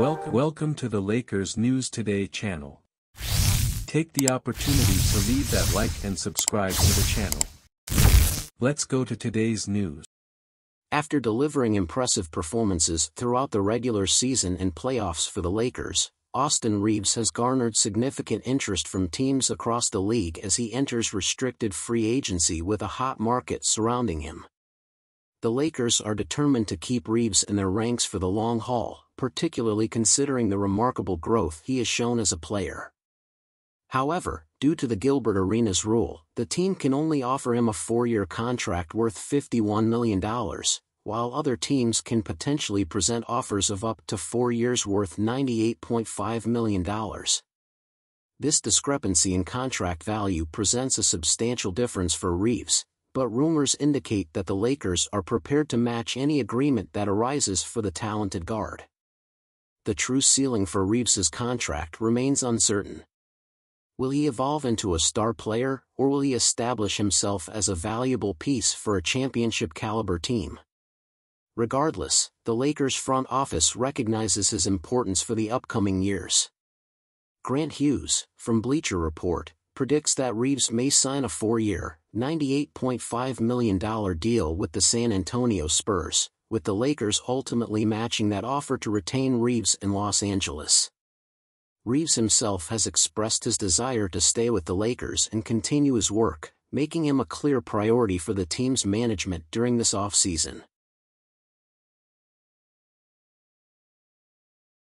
Welcome, welcome to the Lakers News Today channel. Take the opportunity to leave that like and subscribe to the channel. Let's go to today's news. After delivering impressive performances throughout the regular season and playoffs for the Lakers, Austin Reaves has garnered significant interest from teams across the league as he enters restricted free agency with a hot market surrounding him. The Lakers are determined to keep Reaves in their ranks for the long haul, particularly considering the remarkable growth he has shown as a player. However, due to the Gilbert Arenas rule, the team can only offer him a four-year contract worth $51 million, while other teams can potentially present offers of up to four years worth $98.5 million. This discrepancy in contract value presents a substantial difference for Reaves, but rumors indicate that the Lakers are prepared to match any agreement that arises for the talented guard the true ceiling for Reaves's contract remains uncertain. Will he evolve into a star player, or will he establish himself as a valuable piece for a championship-caliber team? Regardless, the Lakers' front office recognizes his importance for the upcoming years. Grant Hughes, from Bleacher Report, predicts that Reaves may sign a four-year, $98.5 million deal with the San Antonio Spurs, with the Lakers ultimately matching that offer to retain Reaves in Los Angeles. Reaves himself has expressed his desire to stay with the Lakers and continue his work, making him a clear priority for the team's management during this offseason.